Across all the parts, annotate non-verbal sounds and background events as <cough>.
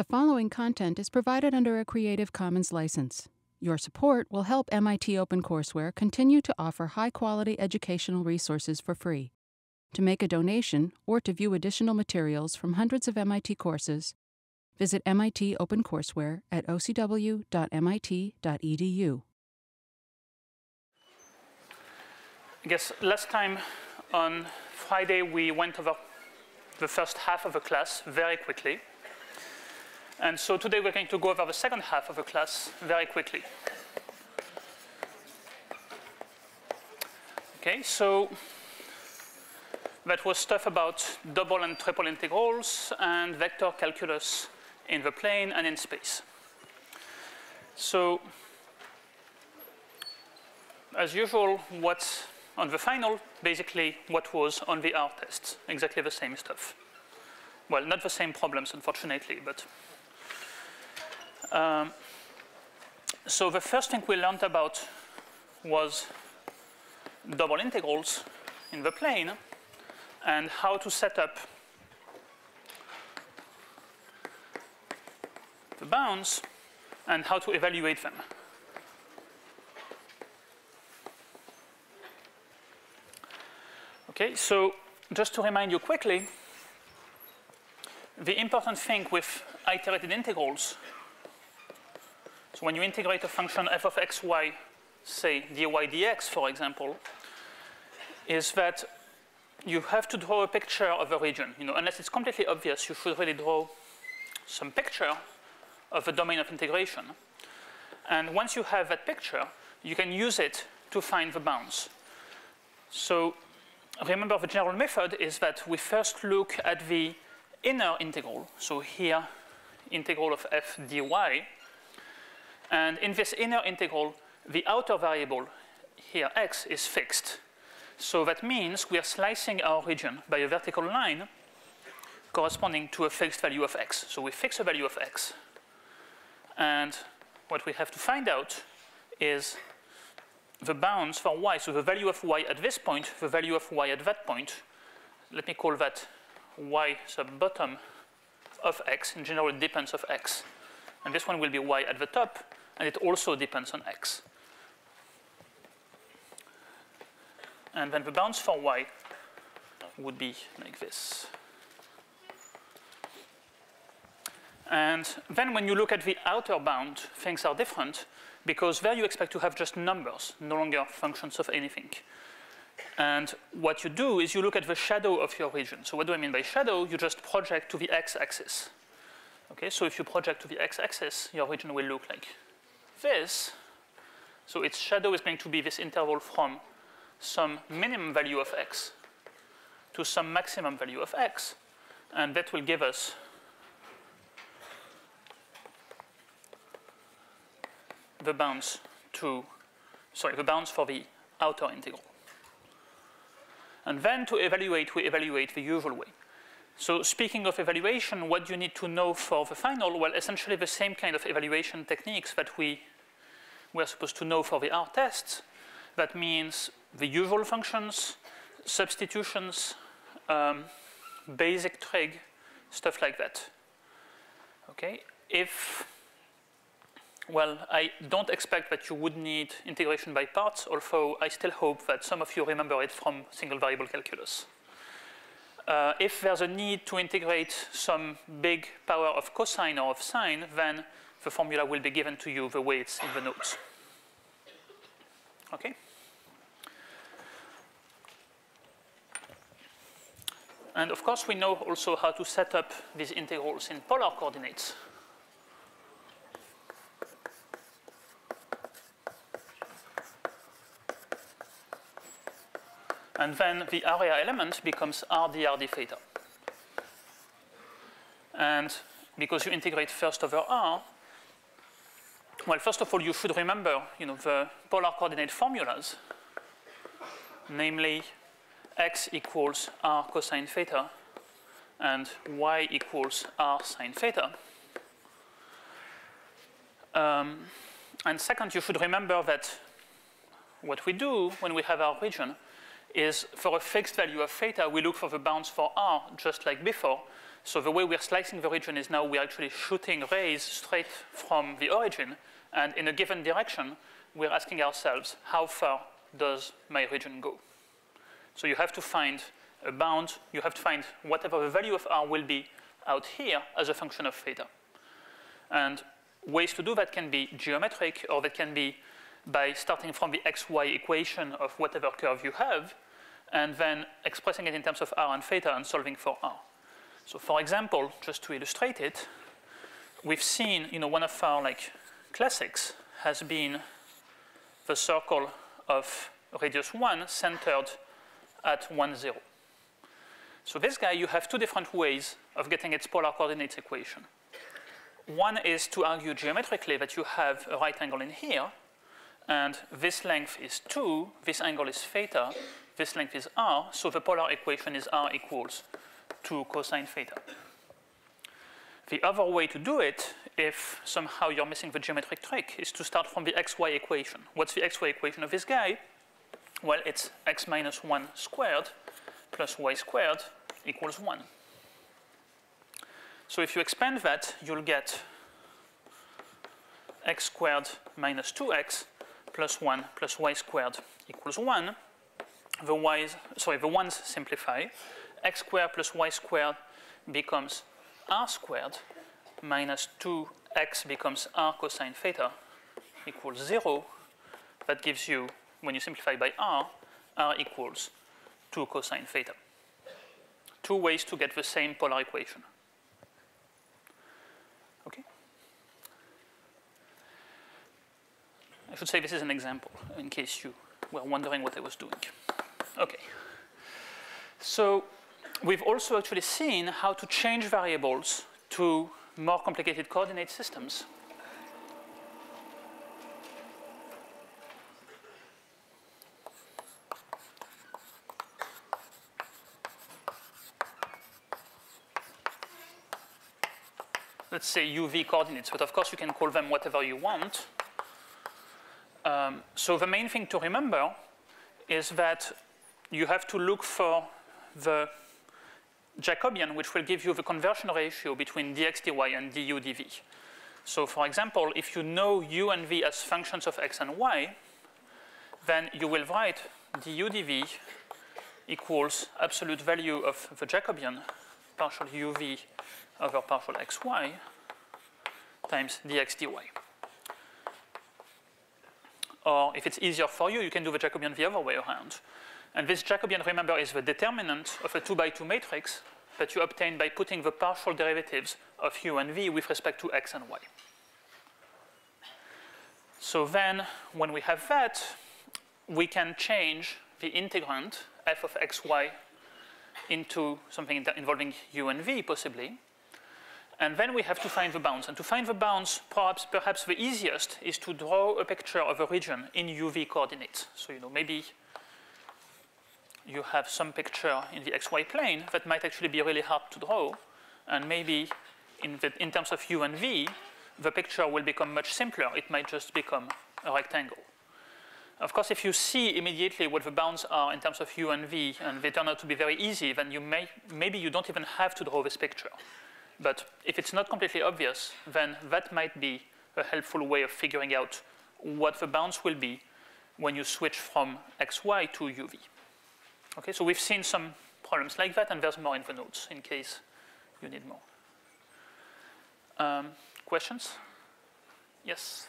The following content is provided under a Creative Commons license. Your support will help MIT OpenCourseware continue to offer high quality educational resources for free. To make a donation or to view additional materials from hundreds of MIT courses, visit MIT OpenCourseware at ocw.mit.edu. I guess last time on Friday we went over the first half of the class very quickly. And so today we're going to go over the second half of the class very quickly. Okay, so that was stuff about double and triple integrals and vector calculus in the plane and in space. So as usual, what's on the final, basically what was on the hour test, exactly the same stuff. Well, not the same problems, unfortunately, but um, so the first thing we learned about was double integrals in the plane and how to set up the bounds and how to evaluate them. Okay, so just to remind you quickly, the important thing with iterated integrals so when you integrate a function f of xy, say dy dx, for example, is that you have to draw a picture of a region. You know, unless it's completely obvious, you should really draw some picture of a domain of integration. And once you have that picture, you can use it to find the bounds. So remember the general method is that we first look at the inner integral. So here, integral of f dy, and in this inner integral, the outer variable here, x, is fixed. So that means we are slicing our region by a vertical line corresponding to a fixed value of x. So we fix a value of x. And what we have to find out is the bounds for y. So the value of y at this point, the value of y at that point. Let me call that y sub bottom of x. In general, it depends of x. And this one will be y at the top and it also depends on x. And then the bounds for y would be like this. And then when you look at the outer bound, things are different because there you expect to have just numbers, no longer functions of anything. And what you do is you look at the shadow of your region. So what do I mean by shadow? You just project to the x-axis. Okay, so if you project to the x-axis, your region will look like this, so its shadow is going to be this interval from some minimum value of x to some maximum value of x, and that will give us the bounds to, sorry, the bounds for the outer integral. And then to evaluate, we evaluate the usual way. So speaking of evaluation, what do you need to know for the final? Well, essentially the same kind of evaluation techniques that we were supposed to know for the hour tests. That means the usual functions, substitutions, um, basic trig, stuff like that. Okay, if, well, I don't expect that you would need integration by parts, although I still hope that some of you remember it from single variable calculus. Uh, if there's a need to integrate some big power of cosine or of sine, then the formula will be given to you the way it's in the notes. Okay? And of course, we know also how to set up these integrals in polar coordinates. And then the area element becomes r dr d theta. And because you integrate first over r, well, first of all, you should remember you know, the polar coordinate formulas, namely x equals r cosine theta and y equals r sine theta. Um, and second, you should remember that what we do when we have our region is for a fixed value of theta, we look for the bounds for r just like before. So the way we're slicing the region is now we're actually shooting rays straight from the origin, and in a given direction, we're asking ourselves, how far does my region go? So you have to find a bound, you have to find whatever the value of r will be out here as a function of theta. And ways to do that can be geometric, or that can be by starting from the xy equation of whatever curve you have, and then expressing it in terms of r and theta and solving for r. So for example, just to illustrate it, we've seen, you know, one of our like classics has been the circle of radius 1 centered at 1, 0. So this guy, you have two different ways of getting its polar coordinates equation. One is to argue geometrically that you have a right angle in here, and this length is 2, this angle is theta, this length is r, so the polar equation is r equals 2 cosine theta. The other way to do it, if somehow you're missing the geometric trick, is to start from the xy equation. What's the xy equation of this guy? Well, it's x minus 1 squared plus y squared equals 1. So if you expand that, you'll get x squared minus 2x plus 1 plus y squared equals 1. The y's, sorry, the 1's simplify. x squared plus y squared becomes r squared minus 2x becomes r cosine theta equals 0. That gives you, when you simplify by r, r equals 2 cosine theta. Two ways to get the same polar equation. I should say this is an example in case you were wondering what I was doing. Okay. So we've also actually seen how to change variables to more complicated coordinate systems. let's say UV coordinates, but of course you can call them whatever you want. Um, so the main thing to remember is that you have to look for the Jacobian, which will give you the conversion ratio between dx dy and du dv. So for example, if you know u and v as functions of x and y, then you will write du dv equals absolute value of the Jacobian partial uv over partial xy times dx dy. Or if it's easier for you, you can do the Jacobian the other way around. And this Jacobian, remember, is the determinant of a 2 by 2 matrix that you obtain by putting the partial derivatives of u and v with respect to x and y. So then, when we have that, we can change the integrand f of xy into something involving u and v, possibly. And then we have to find the bounds. And to find the bounds, perhaps, perhaps the easiest is to draw a picture of a region in UV coordinates. So, you know, maybe you have some picture in the xy plane that might actually be really hard to draw. And maybe in, the, in terms of u and v, the picture will become much simpler. It might just become a rectangle. Of course, if you see immediately what the bounds are in terms of u and v, and they turn out to be very easy, then you may, maybe you don't even have to draw this picture. But if it's not completely obvious, then that might be a helpful way of figuring out what the bounds will be when you switch from xy to uv. Okay, so we've seen some problems like that, and there's more in the notes in case you need more. Um, questions? Yes?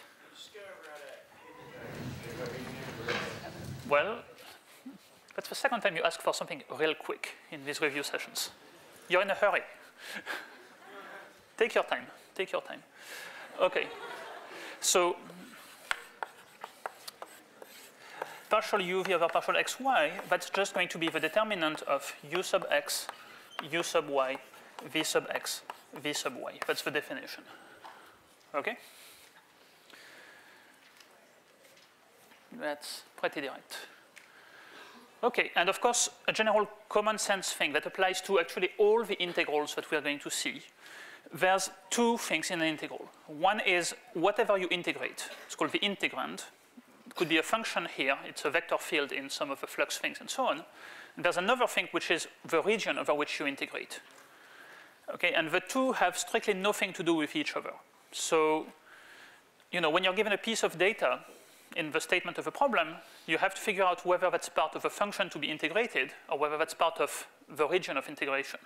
Well, that's the second time you ask for something real quick in these review sessions. You're in a hurry. <laughs> Take your time. Take your time. Okay. So partial uv over partial xy, that's just going to be the determinant of u sub x, u sub y, v sub x, v sub y. That's the definition. Okay? That's pretty direct. Okay, and of course, a general common sense thing that applies to actually all the integrals that we are going to see there's two things in an integral. One is whatever you integrate, it's called the integrand. It could be a function here, it's a vector field in some of the flux things and so on. And there's another thing which is the region over which you integrate. Okay, and the two have strictly nothing to do with each other. So, you know, when you're given a piece of data in the statement of a problem, you have to figure out whether that's part of a function to be integrated or whether that's part of the region of integration.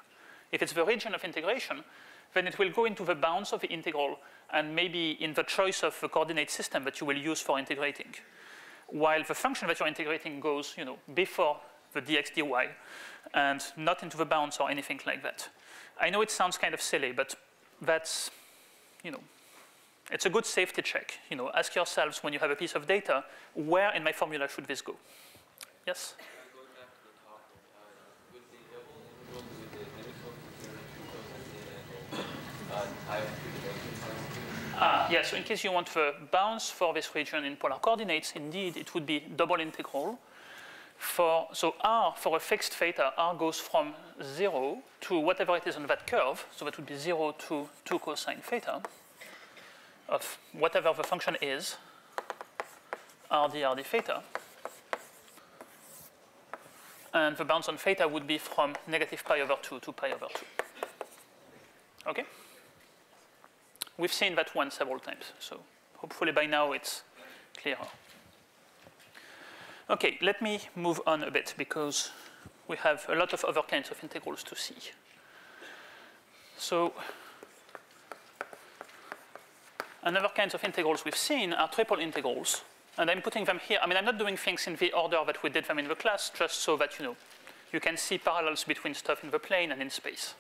If it's the region of integration, then it will go into the bounds of the integral and maybe in the choice of the coordinate system that you will use for integrating. While the function that you're integrating goes, you know, before the dx dy and not into the bounds or anything like that. I know it sounds kind of silly, but that's, you know, it's a good safety check. You know, ask yourselves when you have a piece of data, where in my formula should this go? Yes? Ah, yeah, so in case you want the bounds for this region in polar coordinates, indeed, it would be double integral. For, so r, for a fixed theta, r goes from 0 to whatever it is on that curve. So that would be 0 to 2 cosine theta of whatever the function is, r d r d theta. And the bounds on theta would be from negative pi over 2 to pi over 2. Okay? We've seen that one several times, so hopefully by now it's clearer. Okay, let me move on a bit because we have a lot of other kinds of integrals to see. So another kinds of integrals we've seen are triple integrals. And I'm putting them here. I mean, I'm not doing things in the order that we did them in the class, just so that, you know, you can see parallels between stuff in the plane and in space.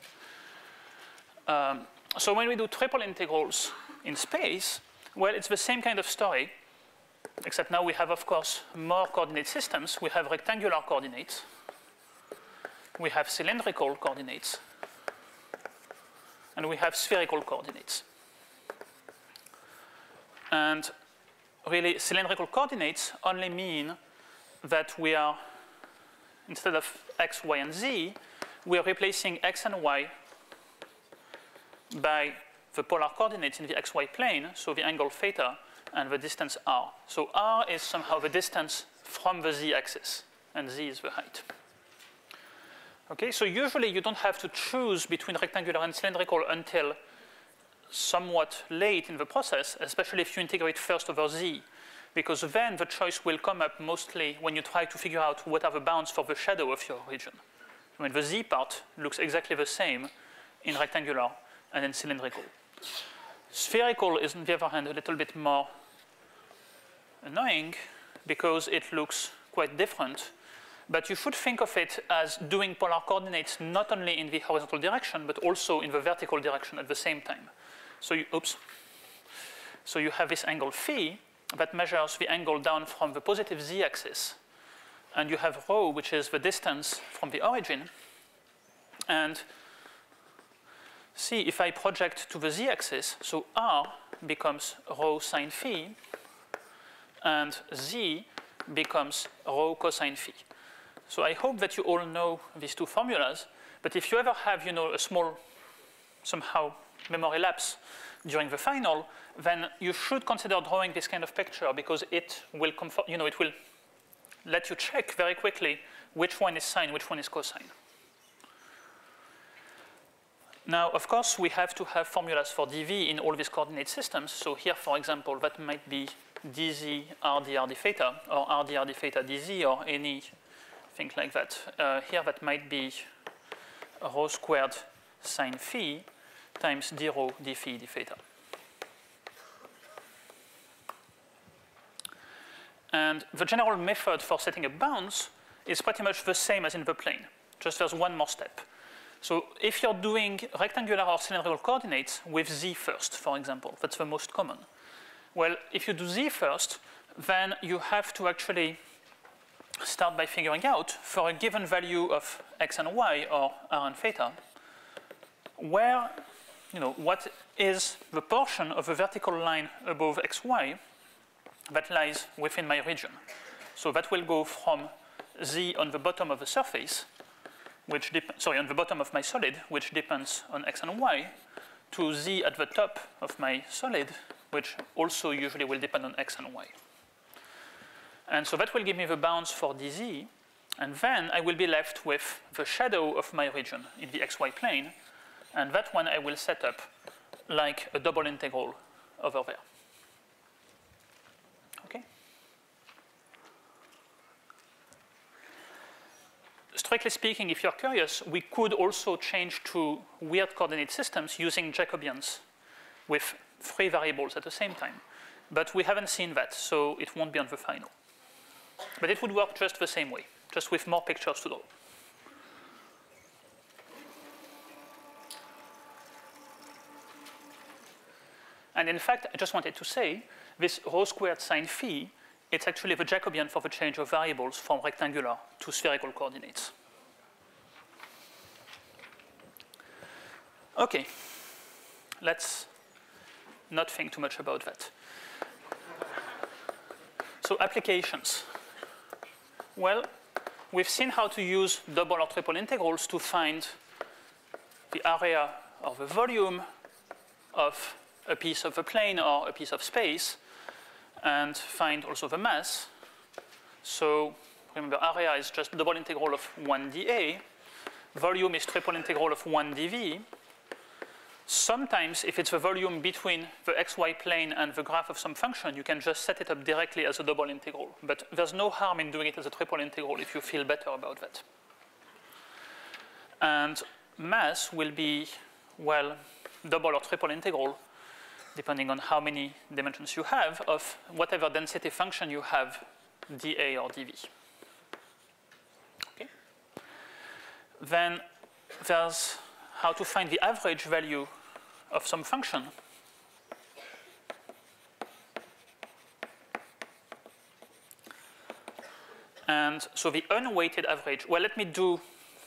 Um, so when we do triple integrals in space, well, it's the same kind of story, except now we have, of course, more coordinate systems. We have rectangular coordinates. We have cylindrical coordinates. And we have spherical coordinates. And really, cylindrical coordinates only mean that we are, instead of x, y, and z, we are replacing x and y by the polar coordinates in the xy plane, so the angle theta and the distance r. So r is somehow the distance from the z-axis, and z is the height. Okay, so usually you don't have to choose between rectangular and cylindrical until somewhat late in the process, especially if you integrate first over z, because then the choice will come up mostly when you try to figure out what are the bounds for the shadow of your region. I mean, the z part looks exactly the same in rectangular and then cylindrical. Spherical is, on the other hand, a little bit more annoying because it looks quite different. But you should think of it as doing polar coordinates not only in the horizontal direction, but also in the vertical direction at the same time. So you, oops. So you have this angle phi that measures the angle down from the positive z-axis. And you have rho, which is the distance from the origin. And see if I project to the z-axis, so r becomes rho sine phi, and z becomes rho cosine phi. So I hope that you all know these two formulas, but if you ever have, you know, a small, somehow, memory lapse during the final, then you should consider drawing this kind of picture because it will, you know, it will let you check very quickly which one is sine, which one is cosine. Now, of course, we have to have formulas for dv in all these coordinate systems. So here, for example, that might be dz r dr d theta, or r dr d theta dz, or anything like that. Uh, here, that might be rho squared sine phi times d rho d phi d theta. And the general method for setting up bounds is pretty much the same as in the plane, just there's one more step. So if you're doing rectangular or cylindrical coordinates with z first, for example, that's the most common. Well, if you do z first, then you have to actually start by figuring out for a given value of x and y or r and theta, where, you know, what is the portion of the vertical line above xy that lies within my region. So that will go from z on the bottom of the surface which sorry, on the bottom of my solid, which depends on x and y, to z at the top of my solid, which also usually will depend on x and y. And so that will give me the bounds for dz, and then I will be left with the shadow of my region in the xy plane, And that one I will set up like a double integral over there. Okay? Strictly speaking, if you're curious, we could also change to weird coordinate systems using Jacobians with three variables at the same time. But we haven't seen that, so it won't be on the final. But it would work just the same way, just with more pictures to draw. And in fact, I just wanted to say, this rho squared sine phi, it's actually the Jacobian for the change of variables from rectangular to spherical coordinates. Okay, let's not think too much about that. So applications. Well, we've seen how to use double or triple integrals to find the area or the volume of a piece of a plane or a piece of space and find also the mass. So remember, area is just double integral of 1 dA. Volume is triple integral of 1 dV. Sometimes, if it's the volume between the xy plane and the graph of some function, you can just set it up directly as a double integral. But there's no harm in doing it as a triple integral if you feel better about that. And mass will be, well, double or triple integral depending on how many dimensions you have, of whatever density function you have, dA or dV. Okay. Then there's how to find the average value of some function. And so the unweighted average, well, let me do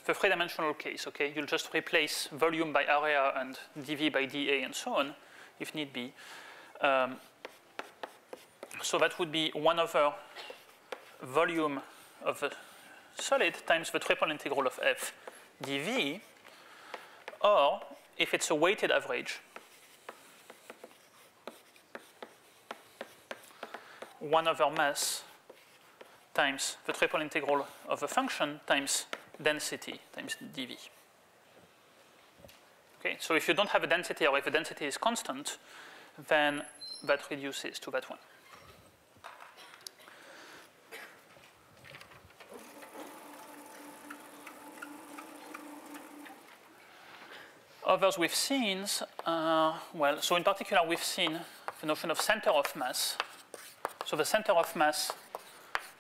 the three-dimensional case, okay? You'll just replace volume by area and dV by dA and so on if need be. Um, so that would be 1 over volume of a solid times the triple integral of f dv, or if it's a weighted average, 1 over mass times the triple integral of a function times density times dv. Okay, so if you don't have a density or if the density is constant, then that reduces to that one. Others we've seen, uh, well, so in particular we've seen the notion of center of mass. So the center of mass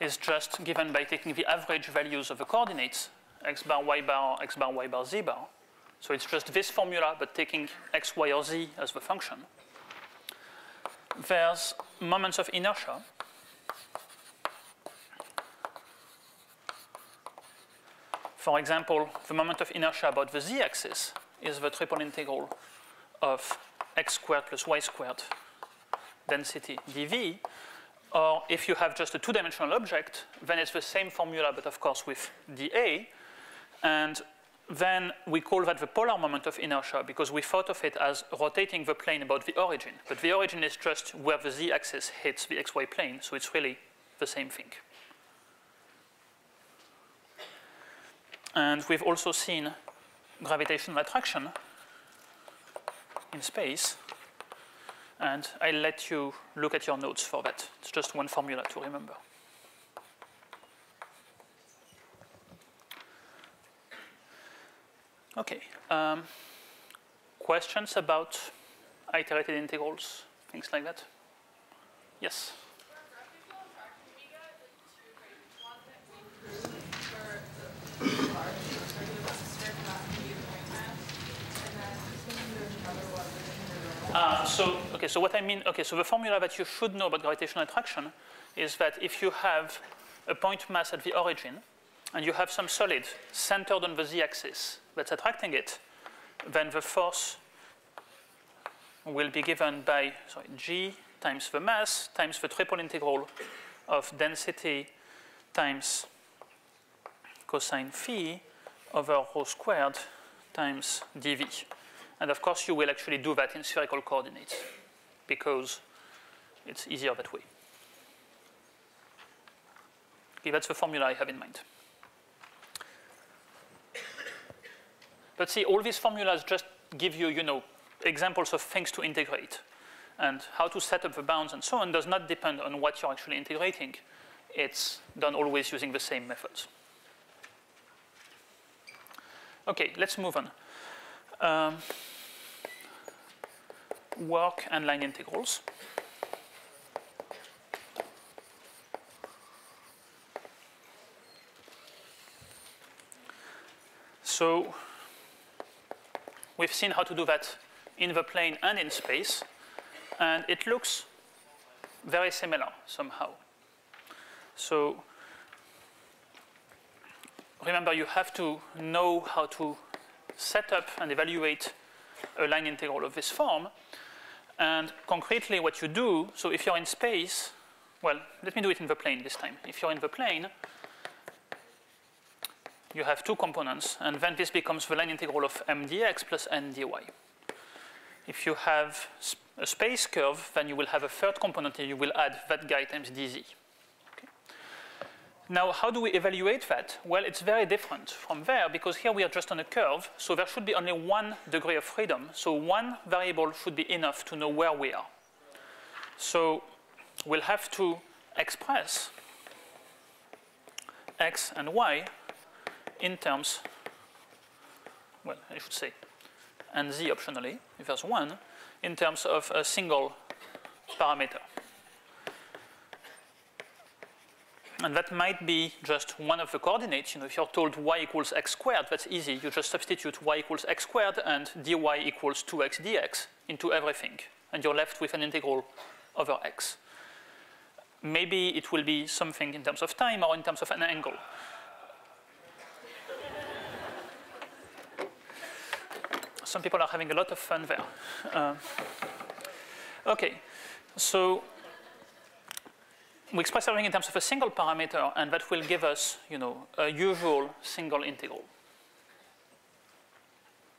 is just given by taking the average values of the coordinates, x bar, y bar, x bar, y bar, z bar. So it's just this formula, but taking x, y, or z as the function. There's moments of inertia. For example, the moment of inertia about the z-axis is the triple integral of x squared plus y squared density dv. Or if you have just a two-dimensional object, then it's the same formula, but of course with dA. And then we call that the polar moment of inertia because we thought of it as rotating the plane about the origin. But the origin is just where the z-axis hits the xy plane, so it's really the same thing. And we've also seen gravitational attraction in space. And I'll let you look at your notes for that. It's just one formula to remember. Okay. Um, questions about iterated integrals, things like that? Yes? Uh, so, okay, so what I mean, okay, so the formula that you should know about gravitational attraction is that if you have a point mass at the origin, and you have some solid centered on the z-axis that's attracting it, then the force will be given by sorry, g times the mass times the triple integral of density times cosine phi over rho squared times dv. And of course, you will actually do that in spherical coordinates because it's easier that way. Okay, that's the formula I have in mind. But see, all these formulas just give you, you know, examples of things to integrate. And how to set up the bounds and so on does not depend on what you're actually integrating. It's done always using the same methods. Okay, let's move on. Um, work and line integrals. So we've seen how to do that in the plane and in space, and it looks very similar somehow. So remember, you have to know how to set up and evaluate a line integral of this form. And concretely, what you do, so if you're in space, well, let me do it in the plane this time. If you're in the plane, you have two components, and then this becomes the line integral of m dx plus n dy. If you have a space curve, then you will have a third component, and you will add that guy times dz. Now, how do we evaluate that? Well, it's very different from there because here we are just on a curve, so there should be only one degree of freedom. So one variable should be enough to know where we are. So we'll have to express x and y in terms, well, I should say, and z optionally, if there's one, in terms of a single parameter. And that might be just one of the coordinates. You know, if you're told y equals x squared, that's easy. You just substitute y equals x squared and dy equals 2x dx into everything. And you're left with an integral over x. Maybe it will be something in terms of time or in terms of an angle. Some people are having a lot of fun there. Uh, okay, so we express everything in terms of a single parameter, and that will give us, you know, a usual single integral.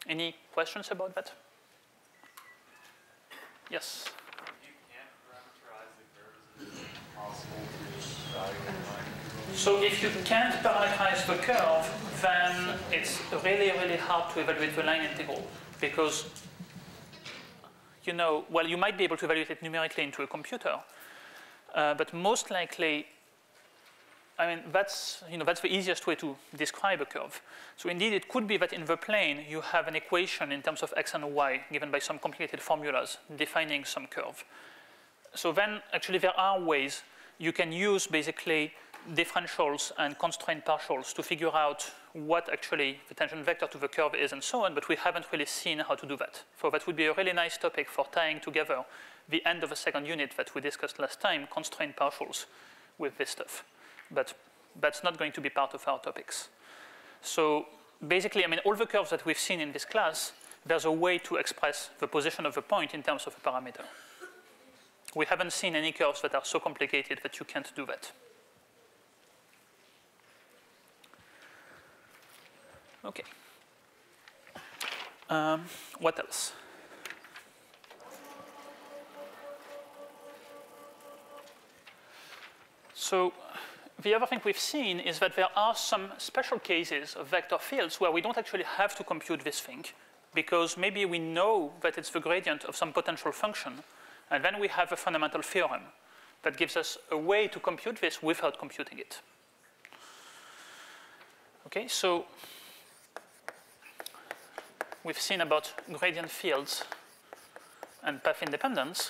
Any questions about that? Yes. So if you can't parameterize the curve, then it's really, really hard to evaluate the line integral because, you know, well, you might be able to evaluate it numerically into a computer, uh, but most likely, I mean, that's, you know, that's the easiest way to describe a curve. So indeed, it could be that in the plane, you have an equation in terms of x and y given by some complicated formulas defining some curve. So then, actually, there are ways you can use basically differentials and constrained partials to figure out what actually the tangent vector to the curve is and so on, but we haven't really seen how to do that. So that would be a really nice topic for tying together the end of the second unit that we discussed last time, constrained partials with this stuff. But that's not going to be part of our topics. So basically, I mean, all the curves that we've seen in this class, there's a way to express the position of the point in terms of a parameter. We haven't seen any curves that are so complicated that you can't do that. Okay. Um, what else? So the other thing we've seen is that there are some special cases of vector fields where we don't actually have to compute this thing because maybe we know that it's the gradient of some potential function and then we have a fundamental theorem that gives us a way to compute this without computing it. Okay, so we've seen about gradient fields and path independence.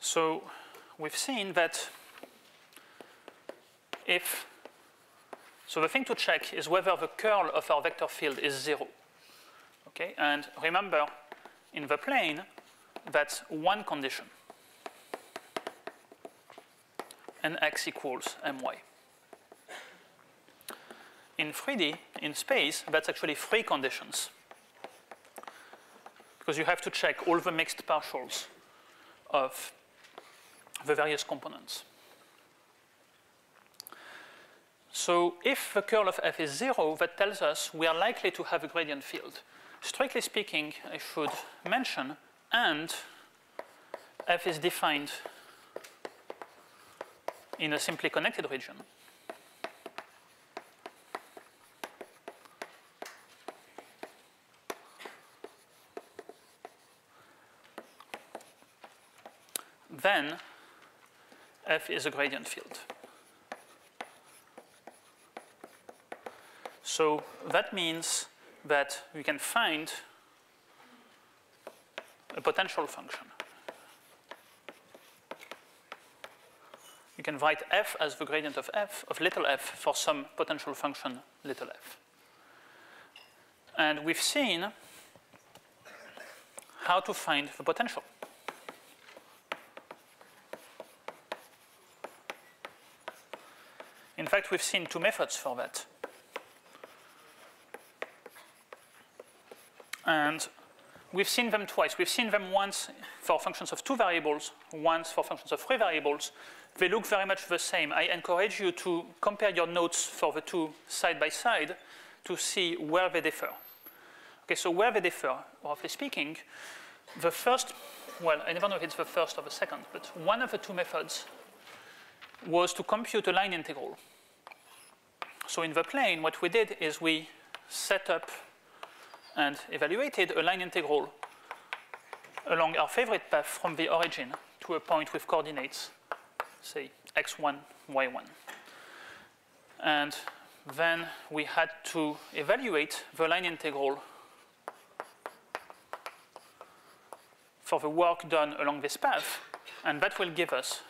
So we've seen that if, so the thing to check is whether the curl of our vector field is zero. Okay, and remember in the plane, that's one condition and x equals M y. In 3D, in space, that's actually three conditions. Because you have to check all the mixed partials of the various components. So if the curl of f is zero, that tells us we are likely to have a gradient field. Strictly speaking, I should mention, and f is defined in a simply connected region. Then f is a gradient field. So that means that we can find a potential function. You can write f as the gradient of f, of little f, for some potential function little f. And we've seen how to find the potential. In fact, we've seen two methods for that. And we've seen them twice. We've seen them once for functions of two variables, once for functions of three variables. They look very much the same. I encourage you to compare your notes for the two side by side to see where they differ. Okay, so where they differ, roughly speaking, the first, well, I never know if it's the first or the second, but one of the two methods was to compute a line integral. So in the plane, what we did is we set up and evaluated a line integral along our favorite path from the origin to a point with coordinates, say x1, y1. And then we had to evaluate the line integral for the work done along this path, and that will give us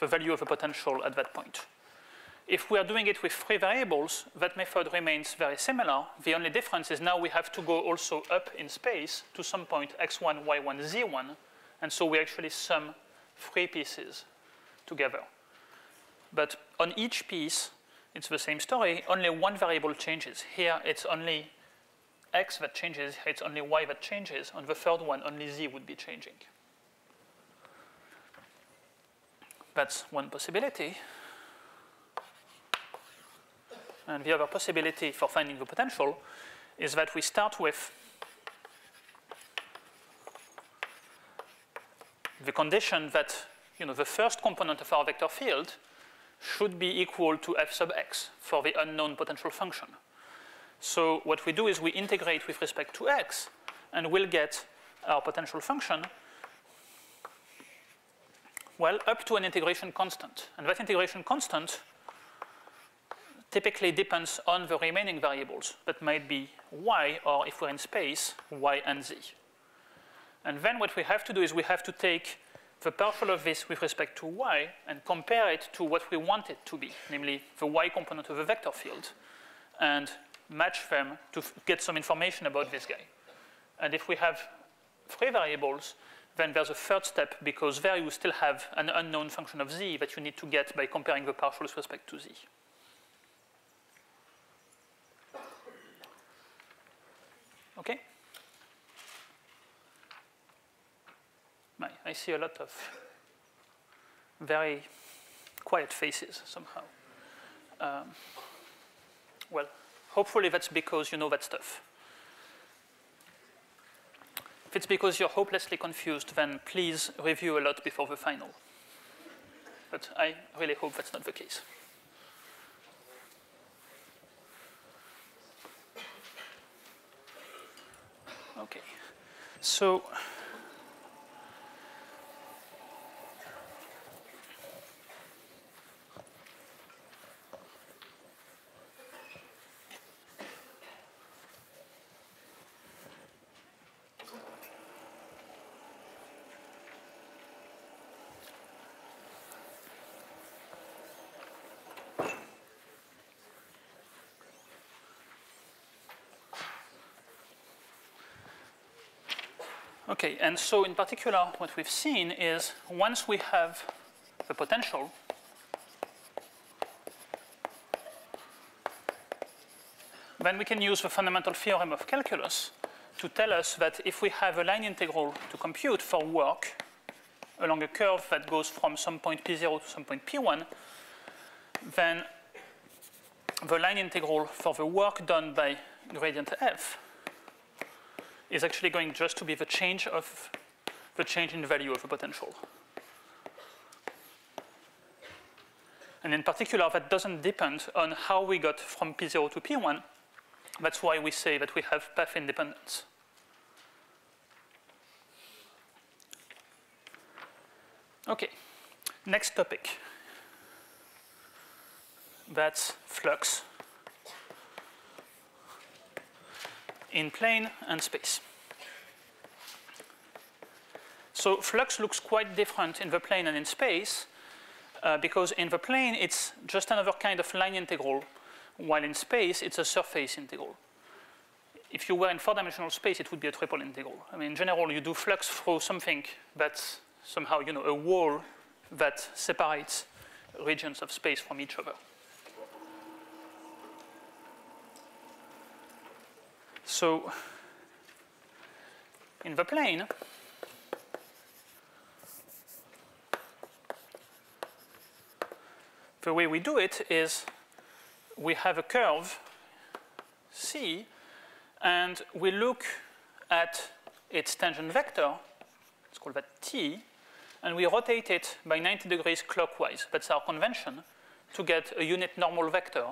the value of the potential at that point. If we are doing it with three variables, that method remains very similar. The only difference is now we have to go also up in space to some point x1, y1, z1. And so we actually sum three pieces together. But on each piece, it's the same story. Only one variable changes. Here, it's only x that changes. Here, it's only y that changes. On the third one, only z would be changing. That's one possibility. And the other possibility for finding the potential is that we start with the condition that you know, the first component of our vector field should be equal to f sub x for the unknown potential function. So what we do is we integrate with respect to x, and we'll get our potential function, well, up to an integration constant. And that integration constant typically depends on the remaining variables that might be y, or if we're in space, y and z. And then what we have to do is we have to take the partial of this with respect to y and compare it to what we want it to be, namely the y component of the vector field, and match them to get some information about this guy. And if we have three variables, then there's a third step because there you still have an unknown function of z that you need to get by comparing the partials with respect to z. Okay? I see a lot of very quiet faces somehow. Um, well, hopefully that's because you know that stuff. If it's because you're hopelessly confused, then please review a lot before the final. But I really hope that's not the case. Okay. So Okay, and so in particular, what we've seen is once we have the potential, then we can use the fundamental theorem of calculus to tell us that if we have a line integral to compute for work along a curve that goes from some point p0 to some point p1, then the line integral for the work done by gradient f is actually going just to be the change of the change in value of the potential. And in particular, that doesn't depend on how we got from P0 to P1. That's why we say that we have path independence. Okay, next topic. That's flux in plane and space. So flux looks quite different in the plane and in space uh, because in the plane it's just another kind of line integral, while in space it's a surface integral. If you were in four-dimensional space, it would be a triple integral. I mean, in general, you do flux through something that's somehow, you know, a wall that separates regions of space from each other. So in the plane, the way we do it is we have a curve C and we look at its tangent vector, let's call that T, and we rotate it by 90 degrees clockwise. That's our convention to get a unit normal vector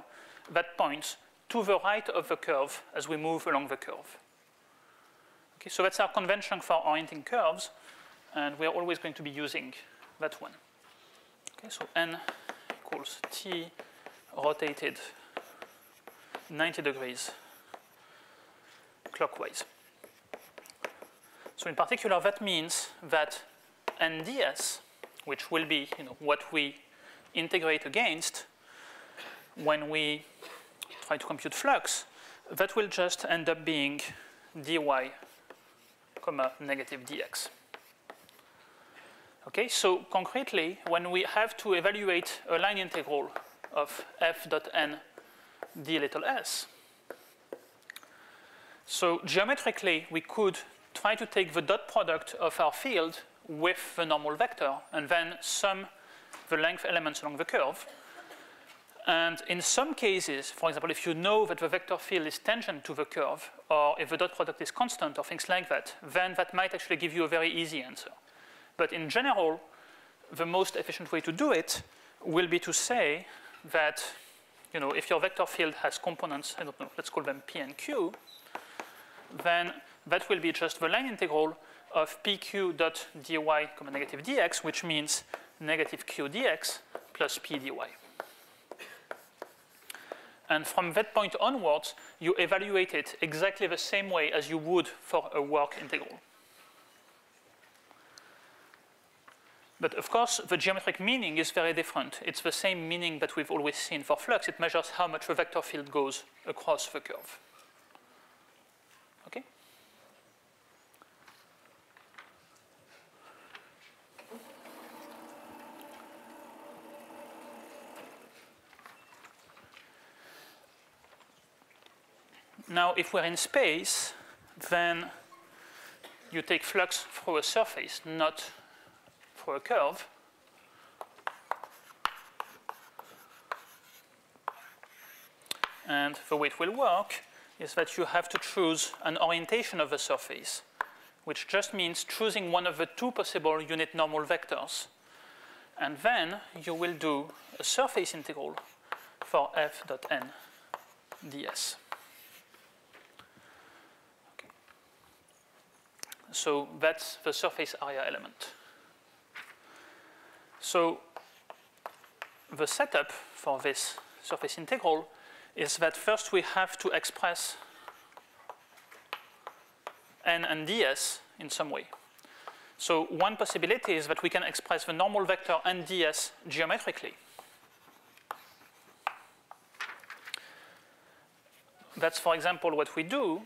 that points to the right of the curve as we move along the curve. Okay, so that's our convention for orienting curves, and we're always going to be using that one. Okay, so n equals t rotated 90 degrees clockwise. So in particular, that means that nds, which will be you know, what we integrate against when we try to compute flux, that will just end up being dy comma negative dx. Okay, so concretely, when we have to evaluate a line integral of f dot n d little s, so geometrically, we could try to take the dot product of our field with the normal vector and then sum the length elements along the curve. And in some cases, for example, if you know that the vector field is tangent to the curve, or if the dot product is constant, or things like that, then that might actually give you a very easy answer. But in general, the most efficient way to do it will be to say that, you know, if your vector field has components, I don't know, let's call them P and Q, then that will be just the line integral of pq dot dy comma negative dx, which means negative q dx plus p dy. And from that point onwards, you evaluate it exactly the same way as you would for a work integral. But of course, the geometric meaning is very different. It's the same meaning that we've always seen for flux. It measures how much the vector field goes across the curve. Okay? Now, if we're in space, then you take flux through a surface, not through a curve. And the way it will work is that you have to choose an orientation of the surface, which just means choosing one of the two possible unit normal vectors. And then you will do a surface integral for f dot n ds. So that's the surface area element. So the setup for this surface integral is that first we have to express n and ds in some way. So one possibility is that we can express the normal vector n ds geometrically. That's, for example, what we do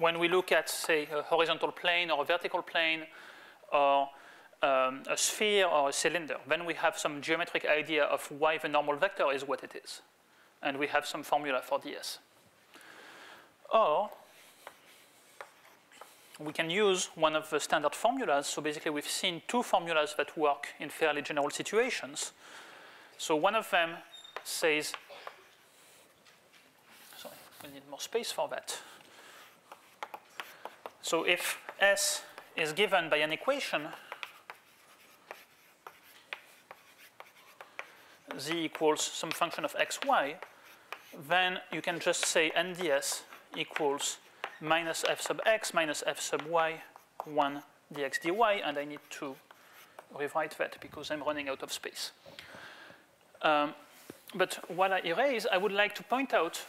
when we look at, say, a horizontal plane or a vertical plane or um, a sphere or a cylinder, then we have some geometric idea of why the normal vector is what it is. And we have some formula for ds. Or we can use one of the standard formulas. So basically, we've seen two formulas that work in fairly general situations. So one of them says, sorry, we need more space for that. So if S is given by an equation z equals some function of xy, then you can just say nds equals minus f sub x minus f sub y 1 dx dy, and I need to rewrite that because I'm running out of space. Um, but while I erase, I would like to point out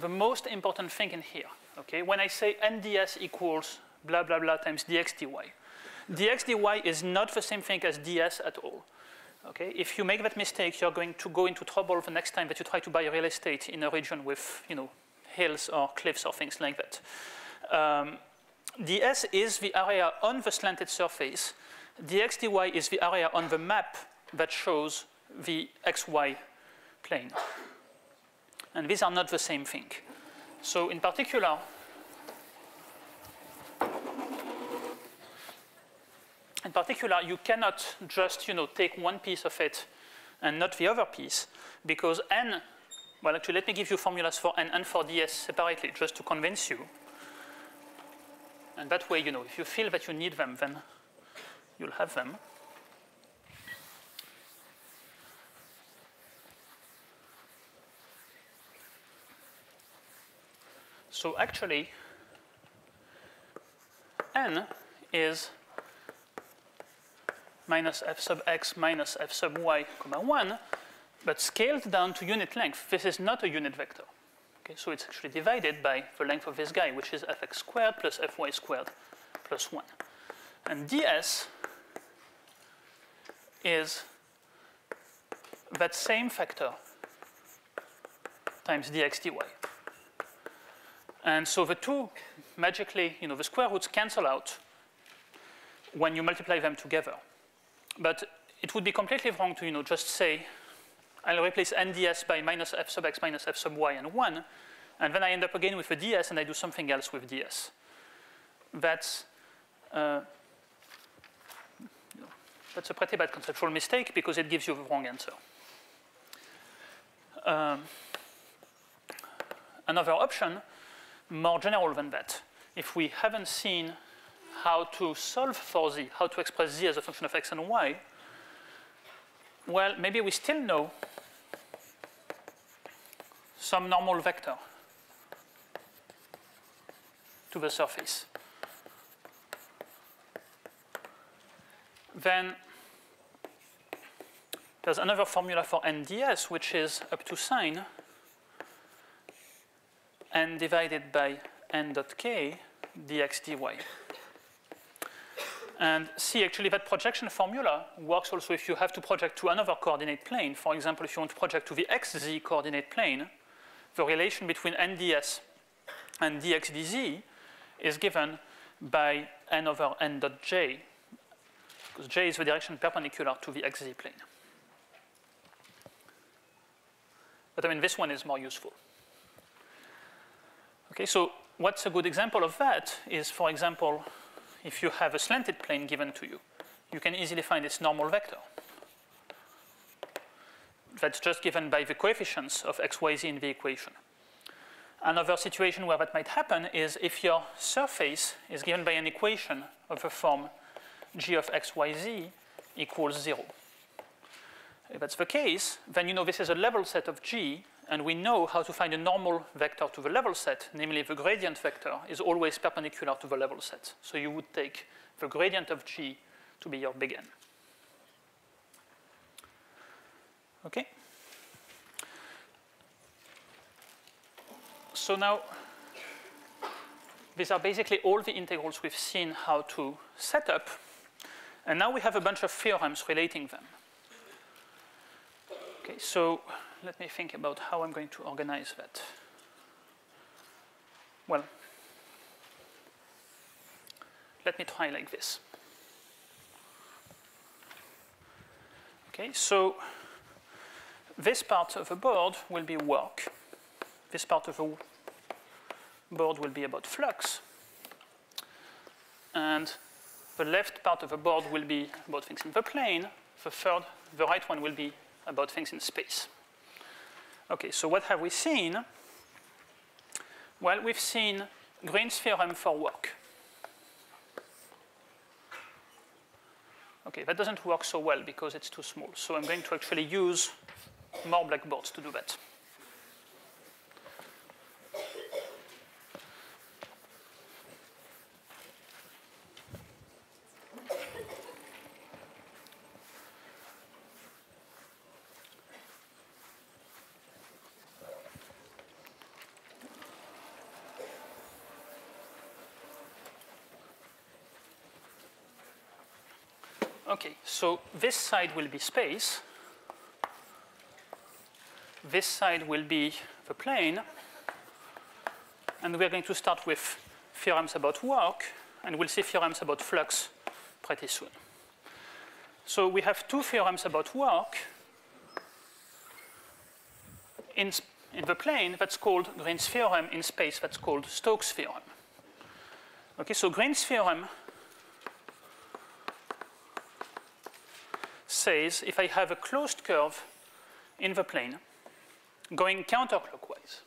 the most important thing in here. Okay, when I say nds equals blah blah blah times dx dy, dx dy is not the same thing as ds at all. Okay, if you make that mistake, you're going to go into trouble the next time that you try to buy real estate in a region with, you know, hills or cliffs or things like that. Um, ds is the area on the slanted surface. dx dy is the area on the map that shows the xy plane. And these are not the same thing. So in particular, in particular, you cannot just you know, take one piece of it and not the other piece, because n, well, actually, let me give you formulas for n and for ds separately, just to convince you. And that way, you know, if you feel that you need them, then you'll have them. So actually, n is minus f sub x minus f sub y comma 1, but scaled down to unit length. This is not a unit vector. Okay, so it's actually divided by the length of this guy, which is fx squared plus fy squared plus 1. And ds is that same factor times dx dy. And so the two magically, you know, the square roots cancel out when you multiply them together. But it would be completely wrong to, you know, just say, I'll replace nds by minus f sub x minus f sub y and 1, and then I end up again with a ds and I do something else with ds. That's, uh, that's a pretty bad conceptual mistake because it gives you the wrong answer. Um, another option, more general than that, if we haven't seen how to solve for z, how to express z as a function of x and y, well, maybe we still know some normal vector to the surface. Then there's another formula for nds, which is up to sign n divided by n dot k dx dy. And see, actually, that projection formula works also if you have to project to another coordinate plane. For example, if you want to project to the xz coordinate plane, the relation between nds and dx dz is given by n over n dot j, because j is the direction perpendicular to the xz plane. But I mean, this one is more useful. Okay, so what's a good example of that is, for example, if you have a slanted plane given to you, you can easily find its normal vector. That's just given by the coefficients of x, y, z in the equation. Another situation where that might happen is if your surface is given by an equation of the form g of x, y, z equals 0. If that's the case, then you know this is a level set of g, and we know how to find a normal vector to the level set, namely the gradient vector is always perpendicular to the level set. So you would take the gradient of g to be your big N. Okay? So now, these are basically all the integrals we've seen how to set up. And now we have a bunch of theorems relating them. Okay, so let me think about how I'm going to organize that. Well, let me try like this. Okay, so this part of the board will be work. This part of the board will be about flux. And the left part of the board will be about things in the plane. The third, the right one will be about things in space. Okay, so what have we seen? Well, we've seen Green's theorem for work. Okay, that doesn't work so well because it's too small. So I'm going to actually use more blackboards to do that. Okay, so this side will be space. This side will be the plane. And we're going to start with theorems about work, and we'll see theorems about flux pretty soon. So we have two theorems about work. In, in the plane, that's called Green's theorem. In space, that's called Stokes' theorem. Okay, so Green's theorem says if I have a closed curve in the plane going counterclockwise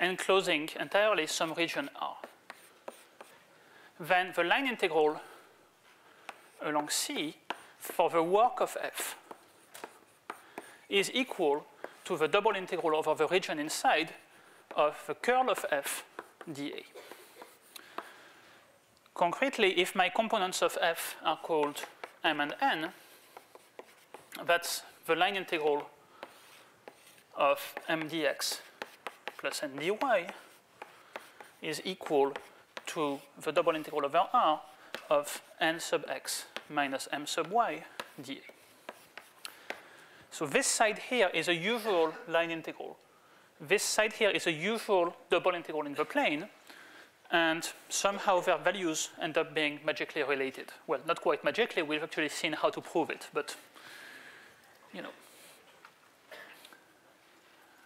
enclosing entirely some region R, then the line integral along C for the work of f is equal to the double integral over the region inside of the curl of f dA. Concretely, if my components of f are called m and n, that's the line integral of m dx plus n dy is equal to the double integral over r of n sub x minus m sub y dA. So this side here is a usual line integral. This side here is a usual double integral in the plane, and somehow their values end up being magically related. Well, not quite magically, we've actually seen how to prove it, but you know.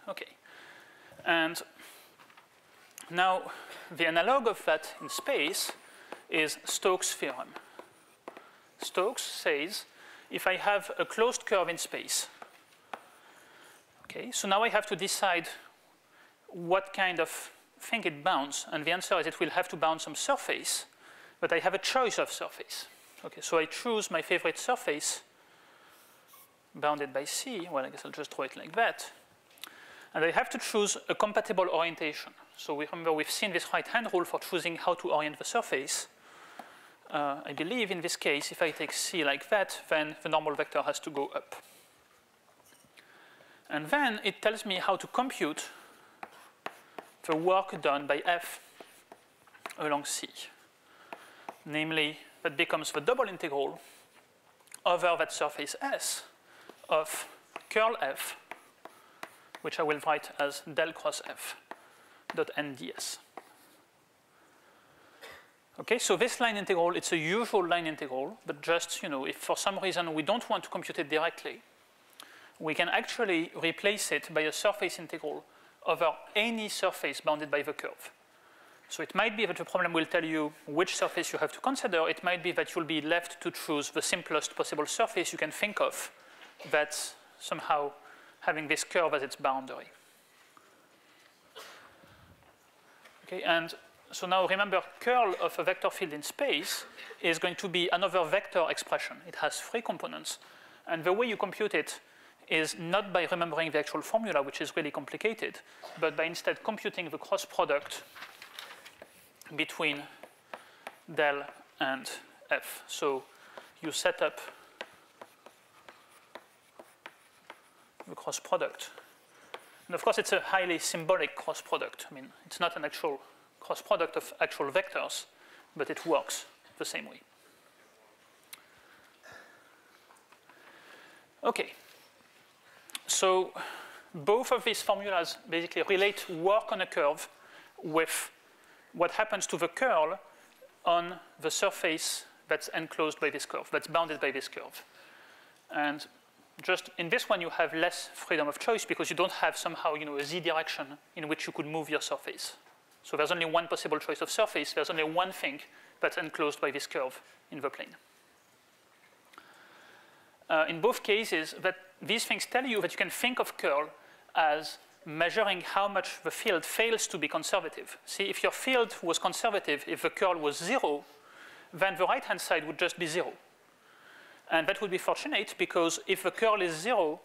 Okay. And now the analog of that in space is Stokes' theorem. Stokes says if I have a closed curve in space, okay, so now I have to decide what kind of thing it bounds, and the answer is it will have to bound some surface, but I have a choice of surface. Okay, so I choose my favorite surface bounded by C. Well, I guess I'll just draw it like that. And I have to choose a compatible orientation. So we remember we've seen this right-hand rule for choosing how to orient the surface. Uh, I believe in this case, if I take C like that, then the normal vector has to go up. And then it tells me how to compute the work done by F along C. Namely, that becomes the double integral over that surface S of curl F, which I will write as del cross F dot nds. Okay, so this line integral, it's a usual line integral, but just, you know, if for some reason we don't want to compute it directly, we can actually replace it by a surface integral over any surface bounded by the curve. So it might be that the problem will tell you which surface you have to consider. It might be that you'll be left to choose the simplest possible surface you can think of that's somehow having this curve as its boundary. Okay, and so now remember, curl of a vector field in space is going to be another vector expression. It has three components. And the way you compute it is not by remembering the actual formula, which is really complicated, but by instead computing the cross product between del and f. So you set up the cross product. And of course, it's a highly symbolic cross product. I mean, it's not an actual cross product of actual vectors, but it works the same way. Okay, so both of these formulas basically relate work on a curve with what happens to the curl on the surface that's enclosed by this curve, that's bounded by this curve. And just in this one, you have less freedom of choice because you don't have somehow you know, a z direction in which you could move your surface. So there's only one possible choice of surface. There's only one thing that's enclosed by this curve in the plane. Uh, in both cases, that these things tell you that you can think of curl as measuring how much the field fails to be conservative. See, if your field was conservative, if the curl was zero, then the right-hand side would just be zero. And that would be fortunate because if the curl is zero,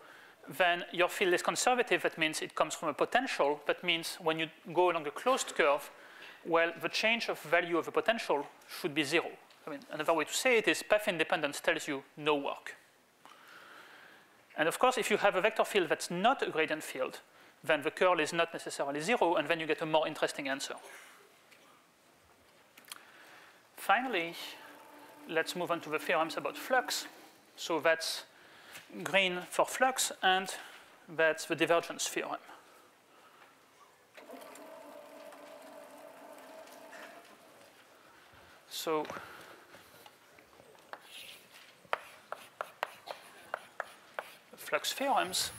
then your field is conservative. That means it comes from a potential. That means when you go along a closed curve, well, the change of value of the potential should be zero. I mean, another way to say it is path independence tells you no work. And of course, if you have a vector field that's not a gradient field, then the curl is not necessarily zero, and then you get a more interesting answer. Finally, let's move on to the theorems about flux. So that's Green for flux, and that's the divergence theorem. So flux theorems.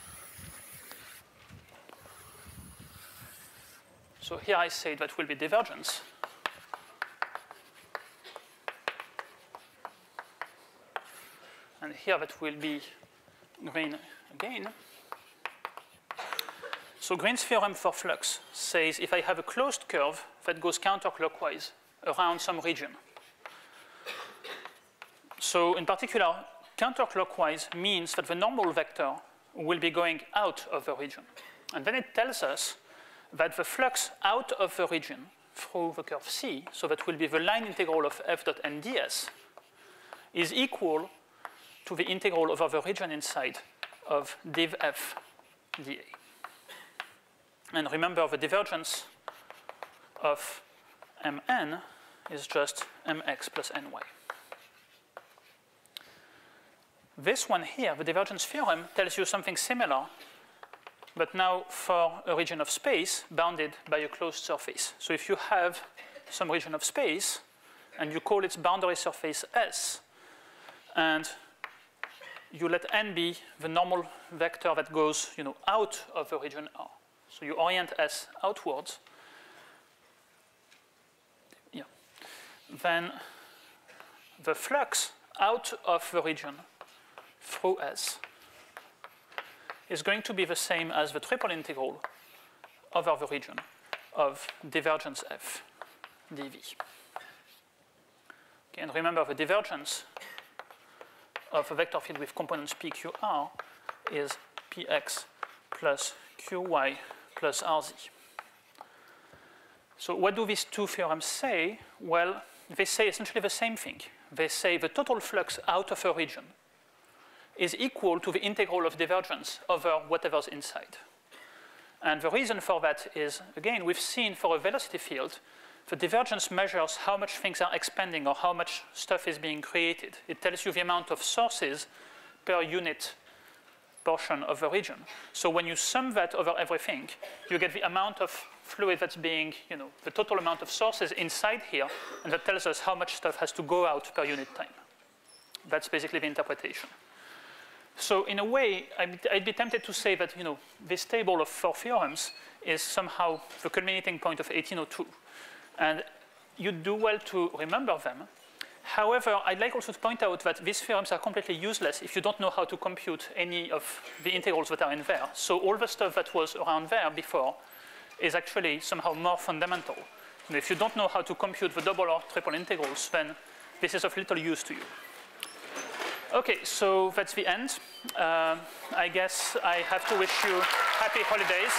So here I say that will be divergence. And here that will be Green again. So Green's theorem for flux says if I have a closed curve that goes counterclockwise around some region. So in particular, counterclockwise means that the normal vector will be going out of the region. And then it tells us that the flux out of the region through the curve C, so that will be the line integral of f dot n ds, is equal to the integral over the region inside of div f dA. And remember the divergence of mn is just mx plus ny. This one here, the divergence theorem, tells you something similar, but now for a region of space bounded by a closed surface. So if you have some region of space, and you call its boundary surface S, and you let n be the normal vector that goes you know, out of the region R. So you orient S outwards. Yeah. Then the flux out of the region through S is going to be the same as the triple integral over the region of divergence f dv. Okay, and remember the divergence of a vector field with components p, q, r is px plus qy plus rz. So what do these two theorems say? Well, they say essentially the same thing. They say the total flux out of a region is equal to the integral of divergence over whatever's inside. And the reason for that is, again, we've seen for a velocity field, the divergence measures how much things are expanding or how much stuff is being created. It tells you the amount of sources per unit portion of the region. So when you sum that over everything, you get the amount of fluid that's being, you know, the total amount of sources inside here, and that tells us how much stuff has to go out per unit time. That's basically the interpretation. So in a way, I'd, I'd, be tempted to say that you know, this table of four theorems is somehow the culminating point of 1802. And you do well to remember them. However, I'd like also to point out that these theorems are completely useless if you don't know how to compute any of the integrals that are in there. So all the stuff that was around there before is actually somehow more fundamental. And if you don't know how to compute the double or triple integrals, then this is of little use to you. Okay, so that's the end. Uh, I guess I have to wish you happy holidays.